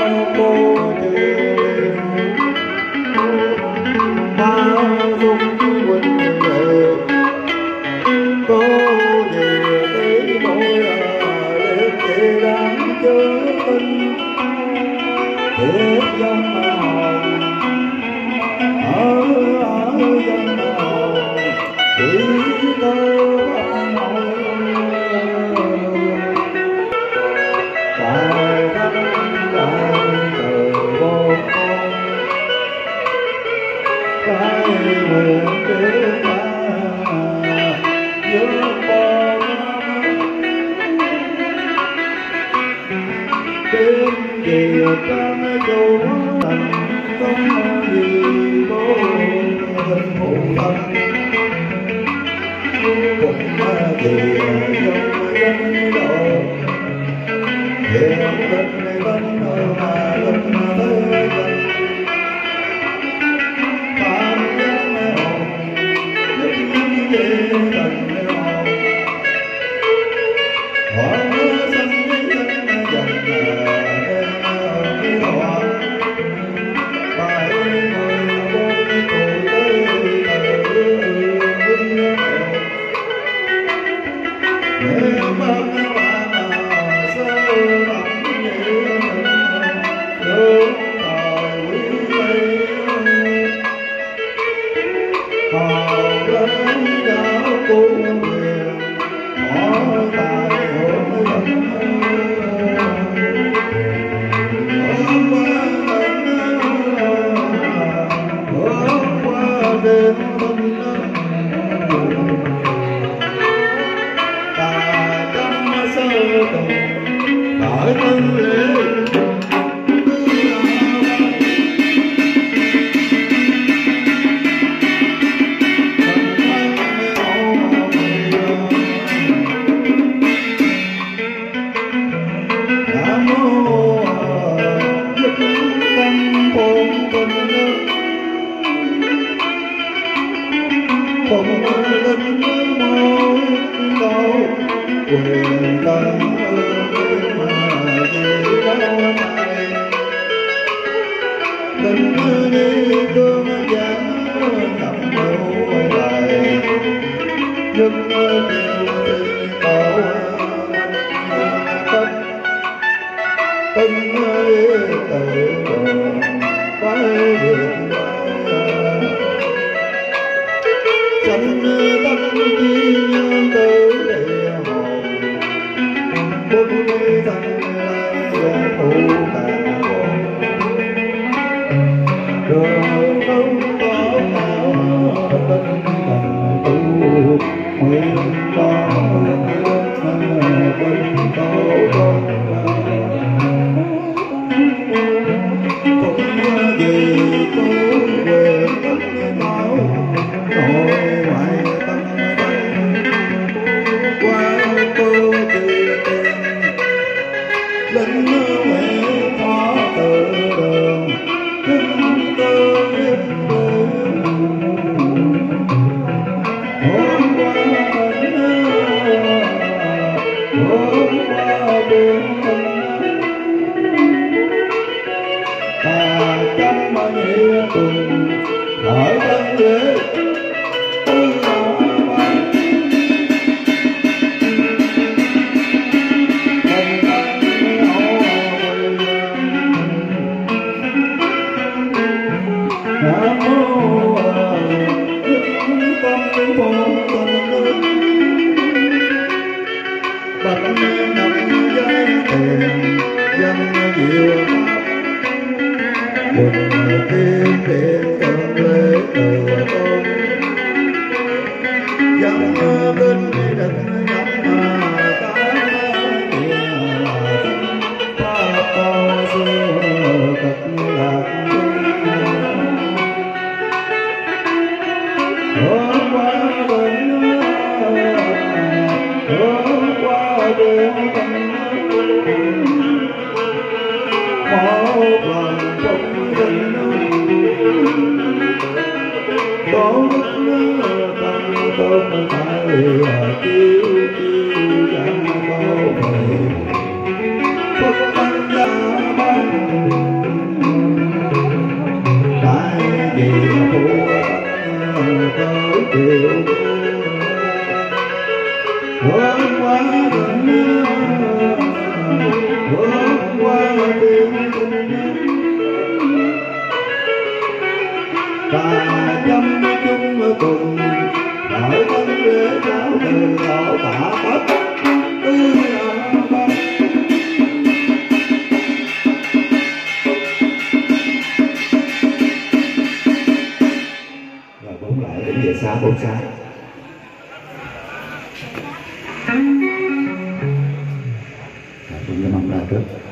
qua cô cánh anh nhị cùng hỏi chân lễ. vàng trong vân đó đất nước tăng tông thái là tiêu tiêu đang bao vầy phật tăng đã ban đại địa phố cao to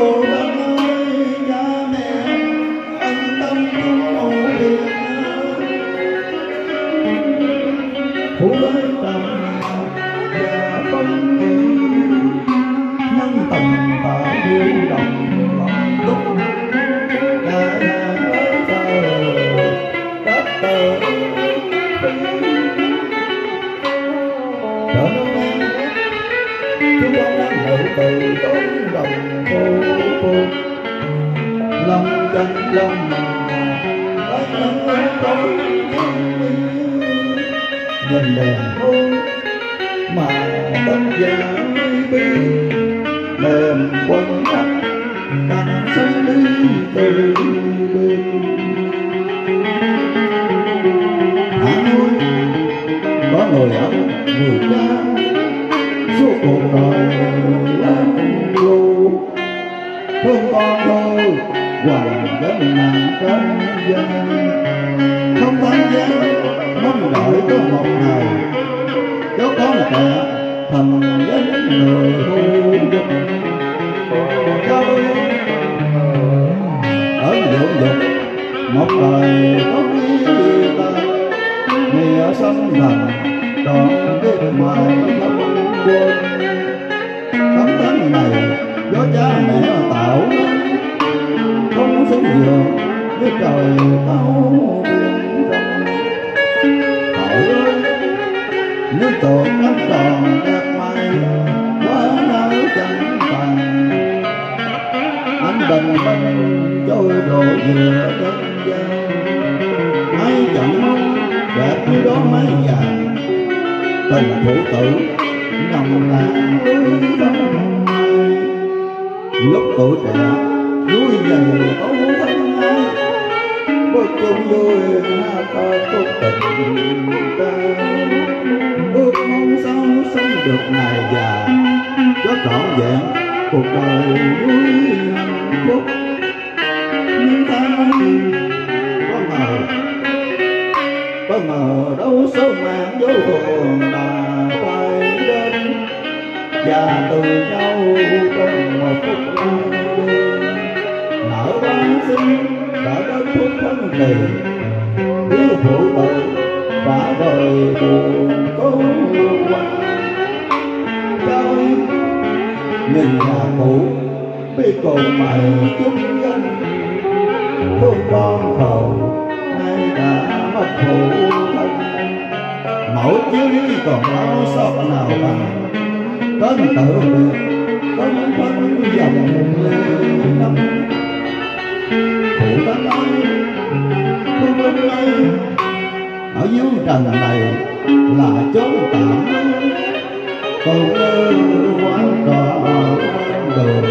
tomorrow. cuộc đời là tình yêu thương con thôi hoàng đến nàng cánh dân không tham gian mong đợi có một ngày cháu có một kẻ thành đến người thu dục cháu ở dưỡng dục một đời có quý ta nghĩa sân lần trọn biết mai không quên. Dường với trời cao biển rộng hỏi ơi nước tuột đất còn đẹp mây quá nở chẳng thành anh bình minh trôi đổ giữa đất gian ai chẳng mong đẹp như đó mấy vàng tình phụ tử nồng nàn lối đông lúc tuổi trẻ núi dày ấu bước chung vui ha ta tốt tình ta. Ước mong sống sống được ngày già, cho trọn vẹn cuộc đời vui hạnh phúc. Nhưng ta có ngờ có ngờ đâu số mạng vô hồn mà phải đến. Và từ nhau trong một phút nở ban sinh đã đến phút thân này. Biết phụ tử đã đời buồn câu quanh trời nhìn nhà cũ, biết còn mày chung danh. Thương con cầu nay đã mất phụ thân. Mẫu chiếu lý còn đau xót nào bằng. Tên tự biệt tấm thân dòng lên năm. Thương ở dưới trần này là chốn tạm. Còn ơ quán trọ đường,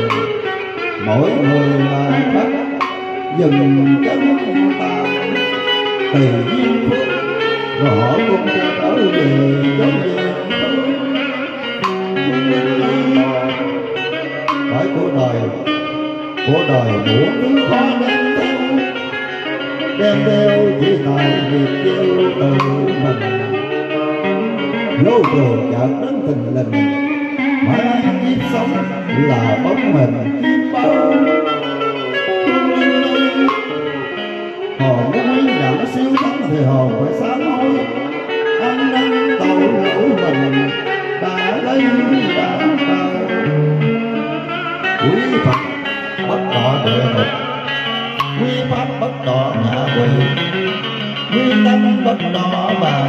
mỗi người là khách, dừng chân ta. Từ duyên phước, rõ cũng sẽ trở về chốn về bởi của đời của đời muộn thứ khó đến. theo đem theo chỉ tại việc yêu từ mình. Lâu rồi chợt đến tình lình mà ai kiếp sống là bóng mình. Bất đó bà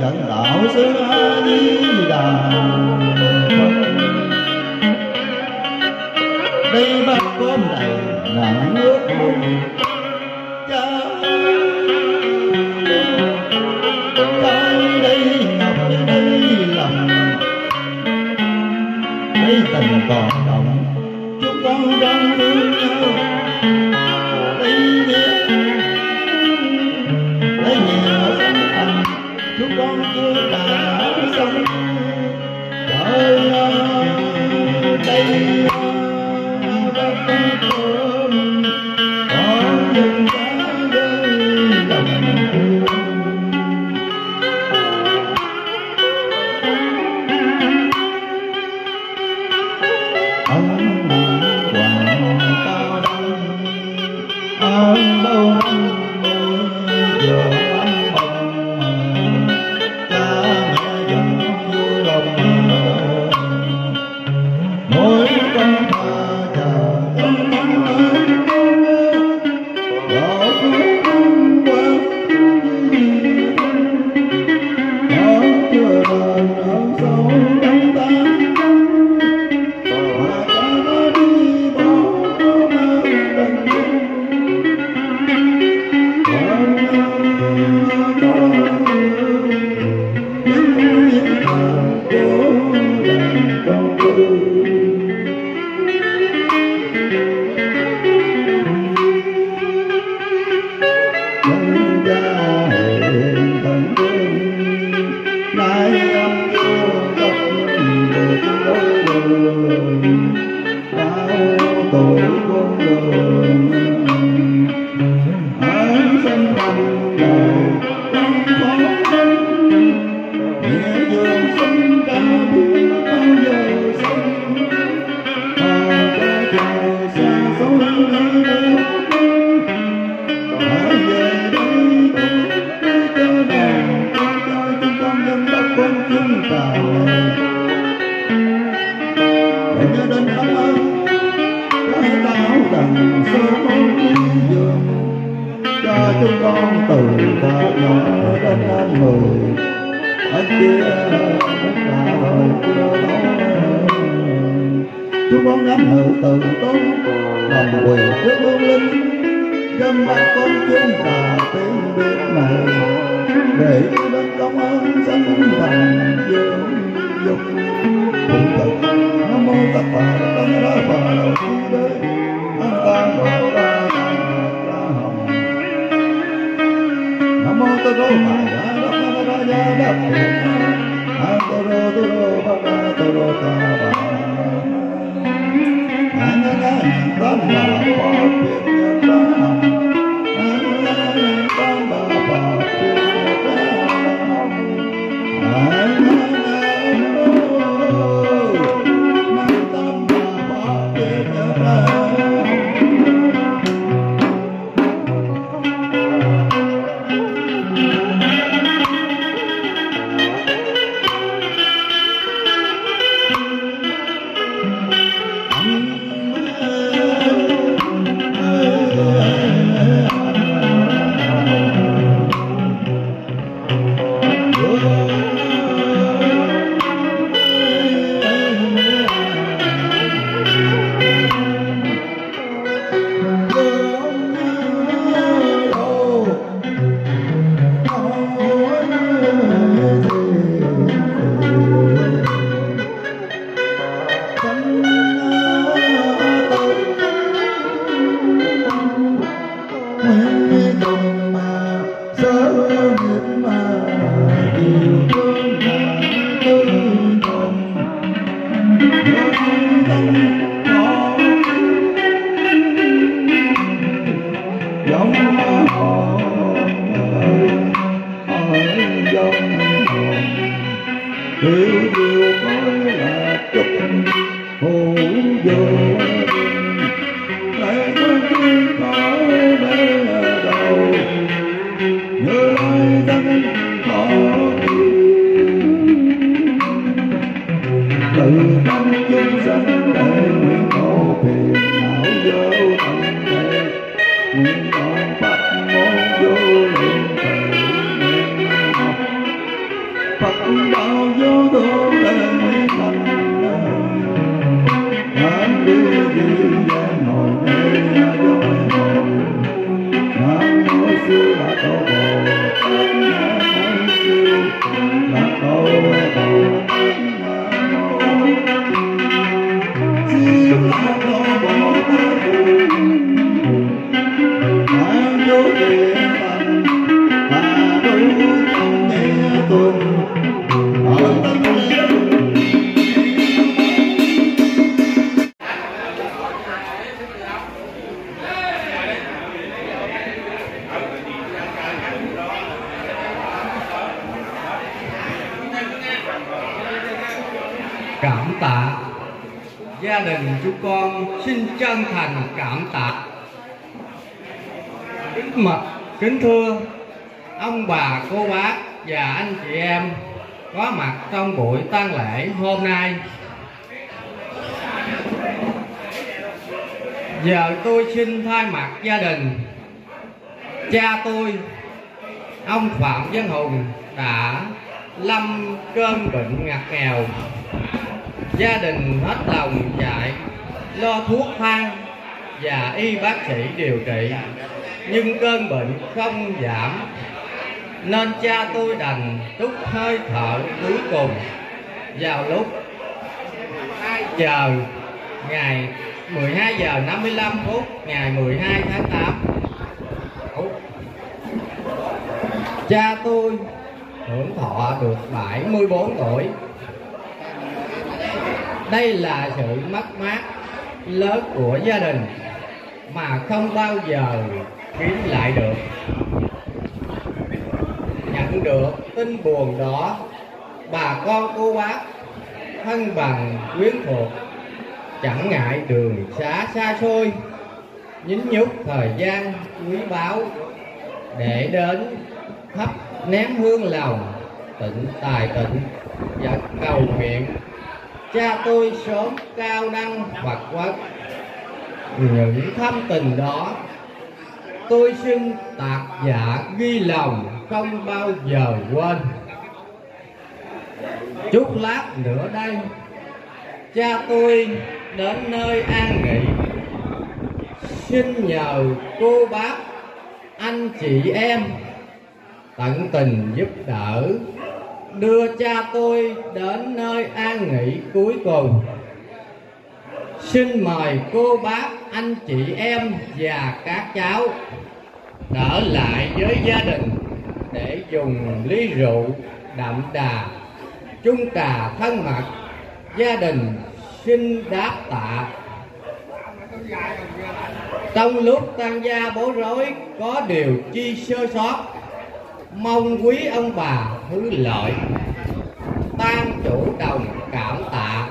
dẫn đạo sư a di đà. Phật đây bát cơm này là nước Hallelujah. aí. chân thành cảm tạ. Kính mật, kính thưa ông bà, cô bác và anh chị em có mặt trong buổi tang lễ hôm nay. Giờ tôi xin thay mặt gia đình, cha tôi, ông phạm văn hùng đã lâm cơn bệnh ngặt nghèo. Gia đình hết lòng chạy lo thuốc thang. Và y bác sĩ điều trị. Nhưng cơn bệnh không giảm. Nên cha tôi đành túc hơi thở cuối cùng. Vào lúc giờ ngày 12 giờ 55 phút, ngày 12 tháng 8 cha tôi hưởng thọ được 74 tuổi. Đây là sự mất mát lớn của gia đình mà không bao giờ kiếm lại được. Nhận được tin buồn đó, bà con cô bác thân bằng, quyến thuộc, chẳng ngại đường xá xa xôi, nhín nhúc thời gian quý báu để đến thắp ném hương lòng tịnh tài tịnh và cầu nguyện cha tôi sớm cao đăng Phật quốc những thâm tình đó. Tôi xin tạc giả ghi lòng, không bao giờ quên. Chút lát nữa đây, cha tôi đến nơi an nghỉ. Xin nhờ cô bác, anh chị em, tận tình giúp đỡ đưa cha tôi đến nơi an nghỉ cuối cùng. Xin mời cô bác, anh chị em và các cháu trở lại với gia đình để dùng ly rượu đậm đà. Chung trà thân mật, gia đình xin đáp tạ. Trong lúc tan gia bối rối, có điều chi sơ sót mong quý ông bà thứ lợi tam chủ đồng cảm tạ.